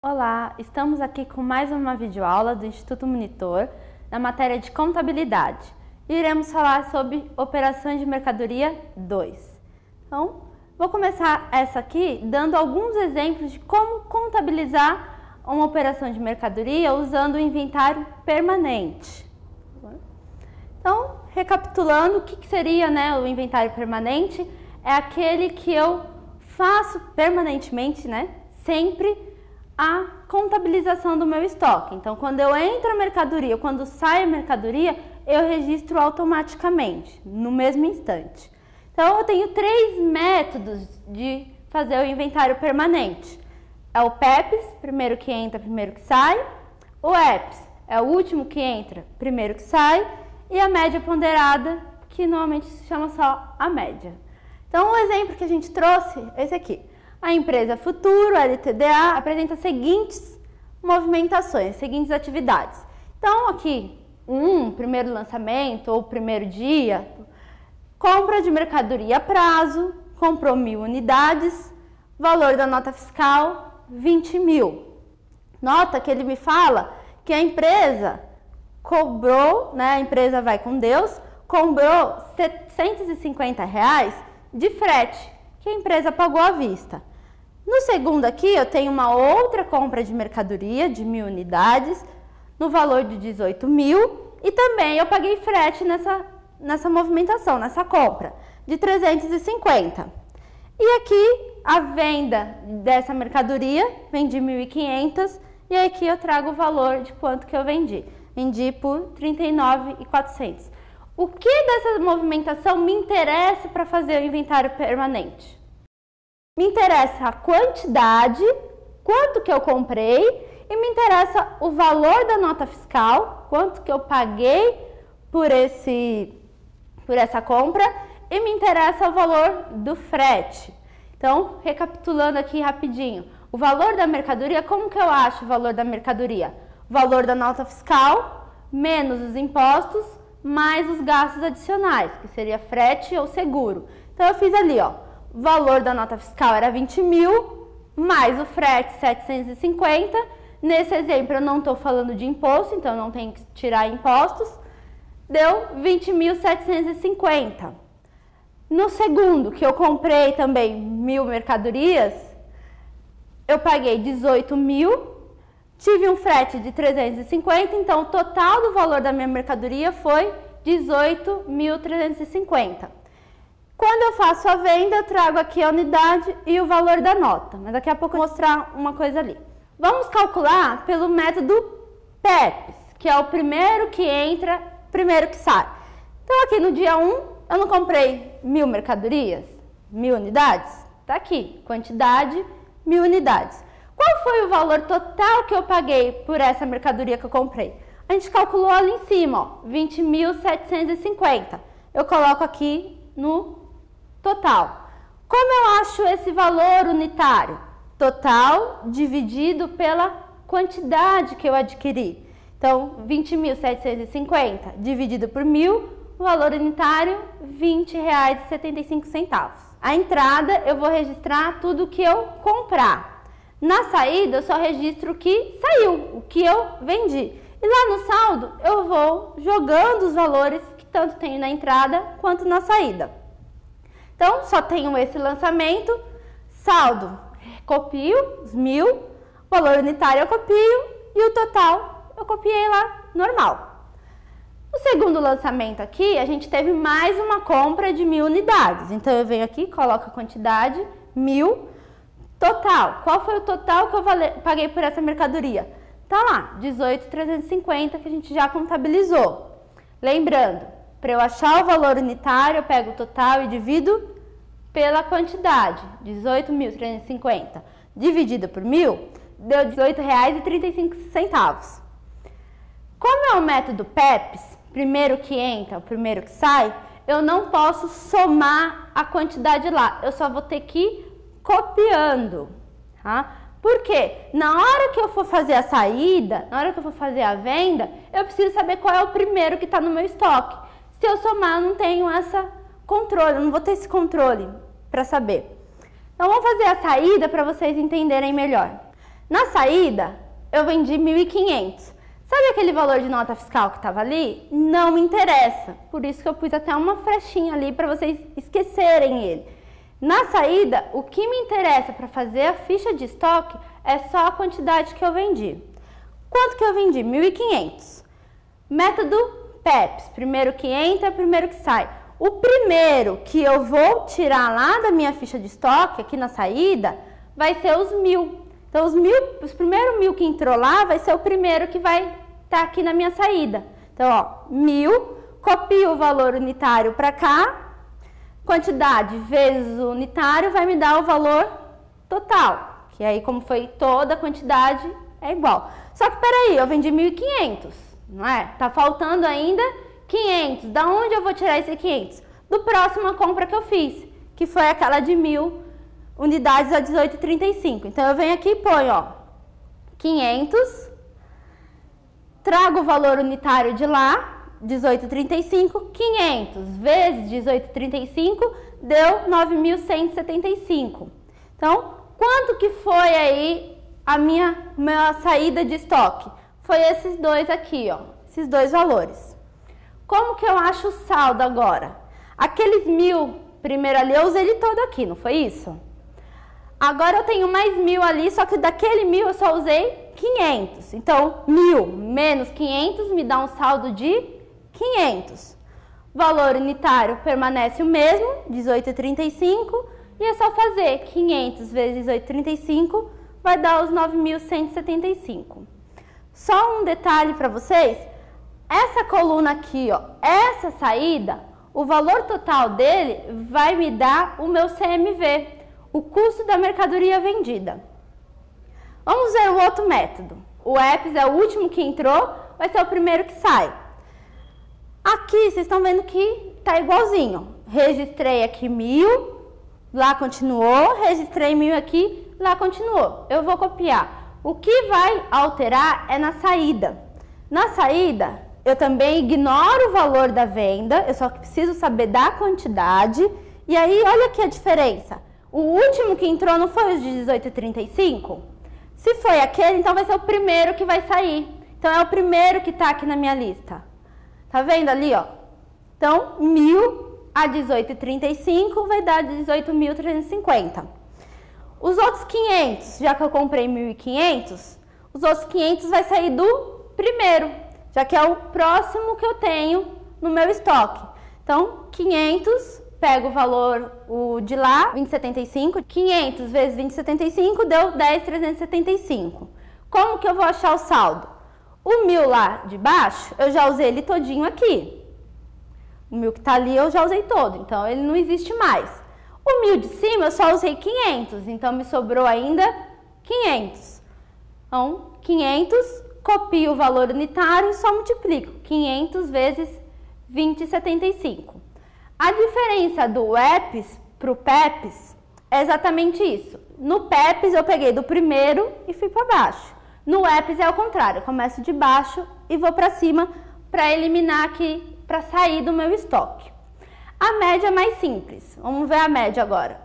Olá, estamos aqui com mais uma videoaula do Instituto Monitor na matéria de contabilidade. Iremos falar sobre operações de mercadoria 2. Então, vou começar essa aqui dando alguns exemplos de como contabilizar uma operação de mercadoria usando o inventário permanente. Então, recapitulando, o que seria né, o inventário permanente? É aquele que eu faço permanentemente, né, sempre a contabilização do meu estoque. Então, quando eu entro a mercadoria, quando sai a mercadoria, eu registro automaticamente, no mesmo instante. Então, eu tenho três métodos de fazer o inventário permanente. É o PEPs, primeiro que entra, primeiro que sai. O EPS é o último que entra, primeiro que sai. E a média ponderada, que normalmente se chama só a média. Então, o exemplo que a gente trouxe é esse aqui. A empresa Futuro, LTDA, apresenta as seguintes movimentações, seguintes atividades. Então, aqui, um primeiro lançamento ou primeiro dia, compra de mercadoria a prazo, comprou mil unidades, valor da nota fiscal 20 mil. Nota que ele me fala que a empresa cobrou, né, a empresa vai com Deus, cobrou 750 reais de frete que a empresa pagou à vista. No segundo aqui, eu tenho uma outra compra de mercadoria de mil unidades, no valor de 18 mil, e também eu paguei frete nessa, nessa movimentação, nessa compra, de 350. E aqui, a venda dessa mercadoria, vendi 1.500, e aqui eu trago o valor de quanto que eu vendi. Vendi por 39.400. O que dessa movimentação me interessa para fazer o inventário permanente? Me interessa a quantidade, quanto que eu comprei e me interessa o valor da nota fiscal, quanto que eu paguei por esse por essa compra e me interessa o valor do frete. Então, recapitulando aqui rapidinho, o valor da mercadoria, como que eu acho o valor da mercadoria? O valor da nota fiscal menos os impostos mais os gastos adicionais, que seria frete ou seguro. Então eu fiz ali, ó, valor da nota fiscal era 20 mil, mais o frete 750. Nesse exemplo eu não estou falando de imposto, então não tem que tirar impostos. Deu 20.750. No segundo, que eu comprei também mil mercadorias, eu paguei 18 mil, tive um frete de 350, então o total do valor da minha mercadoria foi 18.350. Quando eu faço a venda, eu trago aqui a unidade e o valor da nota. Mas daqui a pouco eu vou mostrar uma coisa ali. Vamos calcular pelo método PEPs, que é o primeiro que entra, primeiro que sai. Então aqui no dia 1, eu não comprei mil mercadorias, mil unidades? Tá aqui, quantidade, mil unidades. Qual foi o valor total que eu paguei por essa mercadoria que eu comprei? A gente calculou ali em cima, ó, 20.750. Eu coloco aqui no total. Como eu acho esse valor unitário? Total dividido pela quantidade que eu adquiri. Então, 20.750 dividido por mil, o valor unitário R$ 20,75. A entrada eu vou registrar tudo que eu comprar. Na saída eu só registro o que saiu, o que eu vendi. E lá no saldo eu vou jogando os valores que tanto tenho na entrada quanto na saída. Então, só tenho esse lançamento, saldo, copio os mil, valor unitário eu copio e o total eu copiei lá normal. No segundo lançamento aqui, a gente teve mais uma compra de mil unidades. Então, eu venho aqui, coloco a quantidade, mil, total. Qual foi o total que eu paguei por essa mercadoria? Tá lá, 18,350 que a gente já contabilizou. Lembrando, para eu achar o valor unitário, eu pego o total e divido pela quantidade, 18.350, dividido por mil, deu R$ 18,35. Como é o método PEPs, primeiro que entra, o primeiro que sai, eu não posso somar a quantidade lá, eu só vou ter que ir copiando, tá? Porque na hora que eu for fazer a saída, na hora que eu for fazer a venda, eu preciso saber qual é o primeiro que está no meu estoque. Se eu somar, eu não tenho essa controle, eu não vou ter esse controle para saber. Então vamos fazer a saída para vocês entenderem melhor. Na saída, eu vendi 1.500. Sabe aquele valor de nota fiscal que estava ali? Não me interessa. Por isso que eu pus até uma flechinha ali para vocês esquecerem ele. Na saída, o que me interessa para fazer a ficha de estoque é só a quantidade que eu vendi. Quanto que eu vendi? 1.500. Método PEPS. Primeiro que entra, primeiro que sai. O primeiro que eu vou tirar lá da minha ficha de estoque, aqui na saída, vai ser os mil. Então, os, mil, os primeiros mil que entrou lá vai ser o primeiro que vai estar tá aqui na minha saída. Então, ó, mil, copio o valor unitário para cá, quantidade vezes o unitário vai me dar o valor total. Que aí, como foi toda a quantidade, é igual. Só que peraí, eu vendi 1.500, não é? Tá faltando ainda 500. Da onde eu vou tirar esse 500? Do próxima compra que eu fiz, que foi aquela de mil unidades a 18,35. Então eu venho aqui e ponho, ó, 500, trago o valor unitário de lá, 18,35, 500 vezes 18,35 deu 9.175. Então, quanto que foi aí a minha, minha saída de estoque? Foi esses dois aqui, ó, esses dois valores. Como que eu acho o saldo agora? Aqueles mil, primeiro ali, eu usei ele todo aqui, não foi isso? Agora eu tenho mais mil ali, só que daquele mil eu só usei 500. Então, mil menos 500 me dá um saldo de 500. Valor unitário permanece o mesmo, 18,35. E é só fazer 500 vezes 18,35 vai dar os 9.175. Só um detalhe para vocês, essa coluna aqui, ó, essa saída, o valor total dele vai me dar o meu CMV, o custo da mercadoria vendida. Vamos ver o outro método. O EPS é o último que entrou, vai ser o primeiro que sai. Aqui vocês estão vendo que tá igualzinho. Registrei aqui mil, lá continuou, registrei mil aqui, lá continuou. Eu vou copiar. O que vai alterar é na saída. Na saída, eu também ignoro o valor da venda, eu só preciso saber da quantidade. E aí, olha aqui a diferença. O último que entrou não foi os de 18,35? Se foi aquele, então vai ser o primeiro que vai sair. Então é o primeiro que está aqui na minha lista. Tá vendo ali, ó? Então, 1.000 a 18,35 vai dar 18.350. Os outros 500, já que eu comprei 1.500, os outros 500 vai sair do primeiro já que é o próximo que eu tenho no meu estoque. Então, 500, pego o valor o de lá, 20,75, 500 vezes 20,75 deu 10,375. Como que eu vou achar o saldo? O mil lá de baixo, eu já usei ele todinho aqui. O mil que tá ali eu já usei todo, então ele não existe mais. O mil de cima eu só usei 500, então me sobrou ainda 500. Então, 500 copio o valor unitário e só multiplico 500 vezes 20,75. A diferença do EPS para o PEPS é exatamente isso. No PEPS eu peguei do primeiro e fui para baixo. No EPS é o contrário, eu começo de baixo e vou para cima para eliminar aqui, para sair do meu estoque. A média é mais simples. Vamos ver a média agora.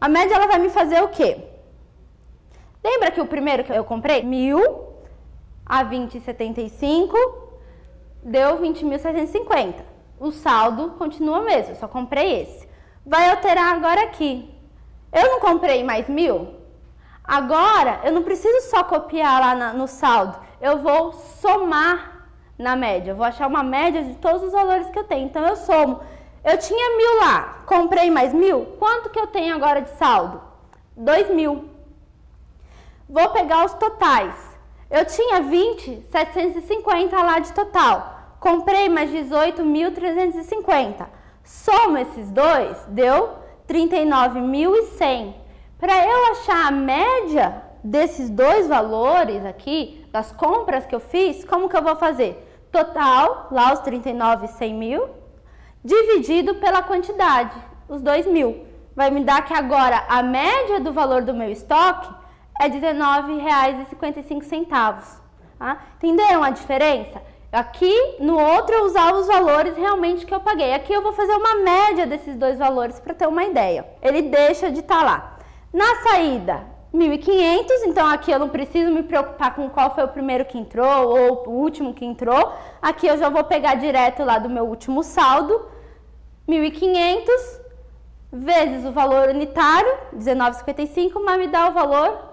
A média ela vai me fazer o quê? Lembra que o primeiro que eu comprei? Mil a 20,75 deu 20.750. O saldo continua mesmo, só comprei esse. Vai alterar agora aqui. Eu não comprei mais mil? Agora, eu não preciso só copiar lá na, no saldo. Eu vou somar na média. Eu vou achar uma média de todos os valores que eu tenho. Então, eu somo. Eu tinha mil lá, comprei mais mil. Quanto que eu tenho agora de saldo? Dois mil. Vou pegar os totais. Eu tinha 20, 750 lá de total. Comprei mais 18.350. Soma esses dois, deu 39.100. Para eu achar a média desses dois valores aqui, das compras que eu fiz, como que eu vou fazer? Total, lá os 39 100 mil, dividido pela quantidade, os 2 mil. Vai me dar que agora a média do valor do meu estoque é R$19,55. Tá? Entenderam a diferença? Aqui no outro eu usava os valores realmente que eu paguei. Aqui eu vou fazer uma média desses dois valores para ter uma ideia. Ele deixa de estar tá lá. Na saída, 1.500 1.500, então aqui eu não preciso me preocupar com qual foi o primeiro que entrou ou o último que entrou. Aqui eu já vou pegar direto lá do meu último saldo, 1.500 vezes o valor unitário, 19,55, mas me dá o valor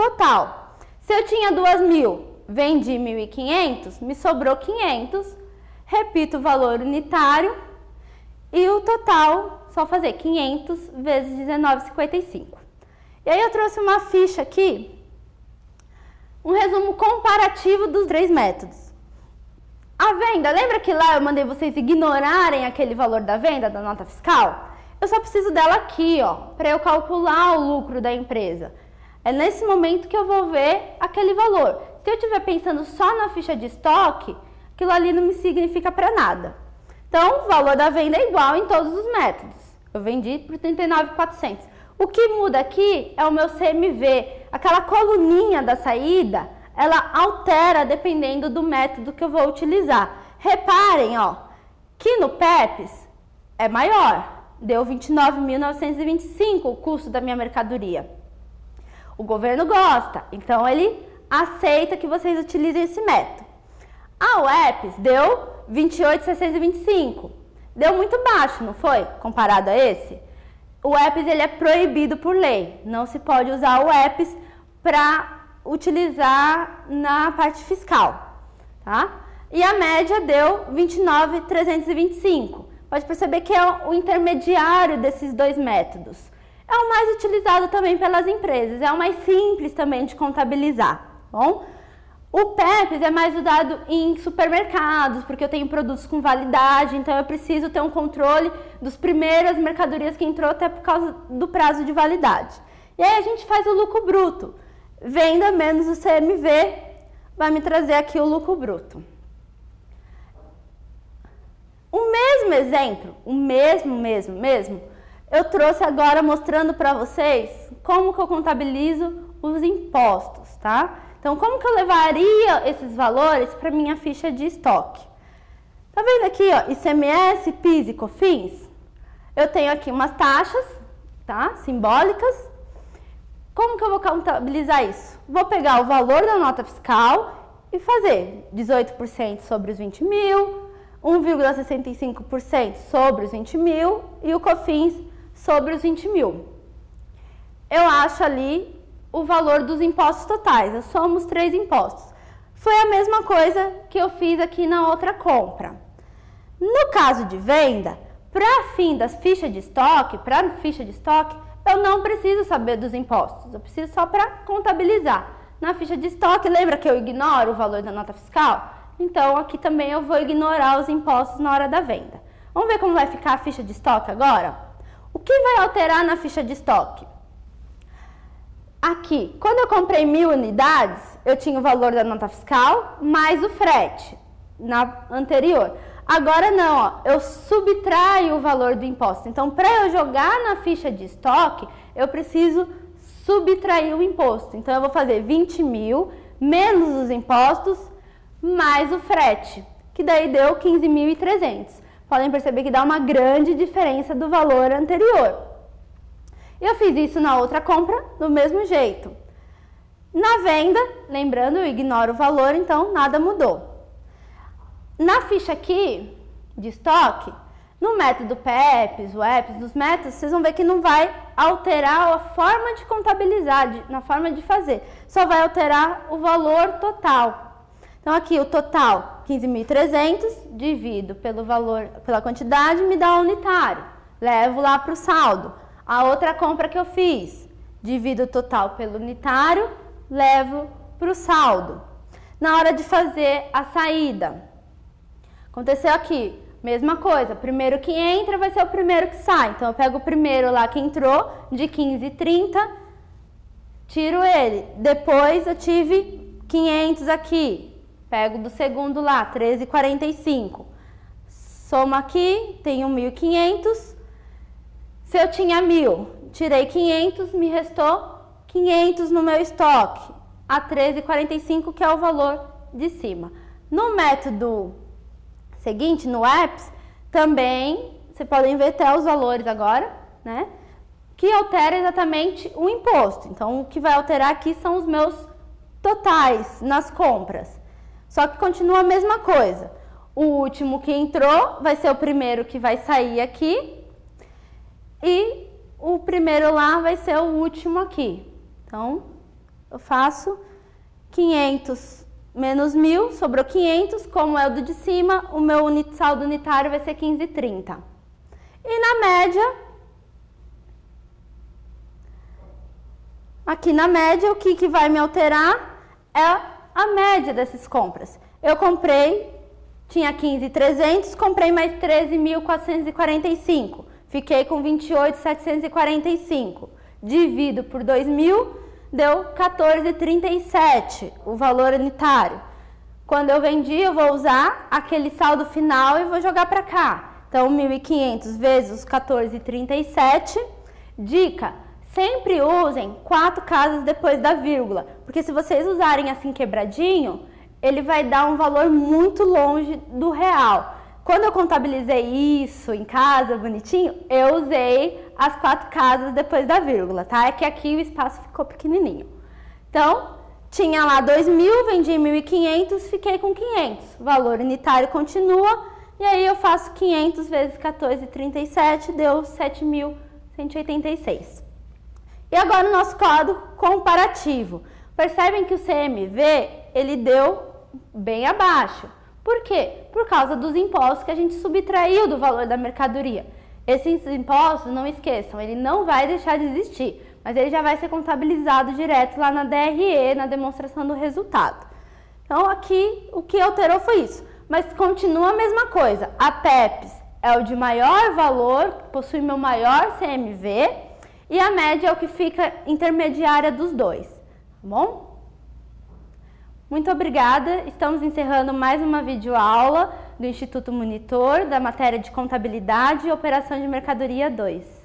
total. Se eu tinha 2.000, vendi 1.500, me sobrou 500, repito o valor unitário e o total, só fazer 500 vezes 19,55. E aí eu trouxe uma ficha aqui, um resumo comparativo dos três métodos. A venda, lembra que lá eu mandei vocês ignorarem aquele valor da venda, da nota fiscal? Eu só preciso dela aqui, ó, para eu calcular o lucro da empresa. É nesse momento que eu vou ver aquele valor. Se eu estiver pensando só na ficha de estoque, aquilo ali não me significa para nada. Então, o valor da venda é igual em todos os métodos. Eu vendi por 39,400. O que muda aqui é o meu CMV. Aquela coluninha da saída, ela altera dependendo do método que eu vou utilizar. Reparem, ó, que no PEPs é maior. Deu 29.925 o custo da minha mercadoria. O governo gosta, então ele aceita que vocês utilizem esse método. A UEPS deu 28.625. Deu muito baixo, não foi? Comparado a esse? o EPS ele é proibido por lei. Não se pode usar o EPS para utilizar na parte fiscal, tá? E a média deu 29,325. Pode perceber que é o intermediário desses dois métodos. É o mais utilizado também pelas empresas, é o mais simples também de contabilizar, bom? O PEPs é mais usado em supermercados, porque eu tenho produtos com validade, então eu preciso ter um controle dos primeiras mercadorias que entrou até por causa do prazo de validade. E aí a gente faz o lucro bruto. Venda menos o CMV vai me trazer aqui o lucro bruto. O mesmo exemplo, o mesmo, mesmo, mesmo, eu trouxe agora mostrando para vocês como que eu contabilizo os impostos, tá? Então, como que eu levaria esses valores para minha ficha de estoque? Tá vendo aqui, ó, ICMS, PIS e COFINS? Eu tenho aqui umas taxas, tá? Simbólicas. Como que eu vou contabilizar isso? Vou pegar o valor da nota fiscal e fazer 18% sobre os 20 mil, 1,65% sobre os 20 mil e o COFINS sobre os 20 mil. Eu acho ali o valor dos impostos totais. Eu somo os três impostos. Foi a mesma coisa que eu fiz aqui na outra compra. No caso de venda, para fim das fichas de estoque, para ficha de estoque, eu não preciso saber dos impostos. Eu preciso só para contabilizar. Na ficha de estoque, lembra que eu ignoro o valor da nota fiscal? Então, aqui também eu vou ignorar os impostos na hora da venda. Vamos ver como vai ficar a ficha de estoque agora? O que vai alterar na ficha de estoque? Aqui, quando eu comprei mil unidades, eu tinha o valor da nota fiscal mais o frete na anterior. Agora não, ó, eu subtraio o valor do imposto. Então, para eu jogar na ficha de estoque, eu preciso subtrair o imposto. Então, eu vou fazer 20 mil menos os impostos mais o frete, que daí deu 15.300. Podem perceber que dá uma grande diferença do valor anterior. Eu fiz isso na outra compra do mesmo jeito. Na venda, lembrando, eu ignoro o valor, então nada mudou. Na ficha aqui de estoque, no método PEPs, WEPs, dos métodos, vocês vão ver que não vai alterar a forma de contabilizar, de, na forma de fazer. Só vai alterar o valor total. Então aqui o total 15.300 divido pelo valor, pela quantidade me dá o unitário. Levo lá para o saldo. A outra compra que eu fiz, divido o total pelo unitário, levo para o saldo. Na hora de fazer a saída, aconteceu aqui, mesma coisa, primeiro que entra vai ser o primeiro que sai. Então eu pego o primeiro lá que entrou, de 15,30, tiro ele. Depois eu tive 500 aqui, pego do segundo lá, 13,45. Soma aqui, tenho 1.500 se eu tinha mil, tirei 500, me restou 500 no meu estoque, a 13,45 que é o valor de cima. No método seguinte, no apps, também você podem ver até os valores agora, né? que altera exatamente o imposto. Então, o que vai alterar aqui são os meus totais nas compras. Só que continua a mesma coisa. O último que entrou vai ser o primeiro que vai sair aqui. E o primeiro lá vai ser o último aqui. Então, eu faço 500 menos 1.000, sobrou 500. Como é o do de cima, o meu saldo unitário vai ser 15,30. E na média, aqui na média, o que, que vai me alterar é a média dessas compras. Eu comprei, tinha 15,300, comprei mais 13.445. Fiquei com 28.745. Divido por 2.000, deu 14,37 o valor unitário. Quando eu vendi, eu vou usar aquele saldo final e vou jogar para cá. Então, 1.500 vezes 14,37. Dica: sempre usem quatro casas depois da vírgula, porque se vocês usarem assim quebradinho, ele vai dar um valor muito longe do real. Quando eu contabilizei isso em casa, bonitinho, eu usei as quatro casas depois da vírgula, tá? É que aqui o espaço ficou pequenininho. Então, tinha lá 2.000, vendi 1.500, fiquei com 500. O valor unitário continua, e aí eu faço 500 vezes 14,37, deu 7.186. E agora o nosso código comparativo. Percebem que o CMV, ele deu bem abaixo. Por quê? Por causa dos impostos que a gente subtraiu do valor da mercadoria. Esses impostos, não esqueçam, ele não vai deixar de existir, mas ele já vai ser contabilizado direto lá na DRE, na demonstração do resultado. Então aqui o que alterou foi isso, mas continua a mesma coisa. A PEPS é o de maior valor, possui meu maior CMV, e a média é o que fica intermediária dos dois, tá bom? Muito obrigada. Estamos encerrando mais uma videoaula do Instituto Monitor da matéria de Contabilidade e Operação de Mercadoria 2.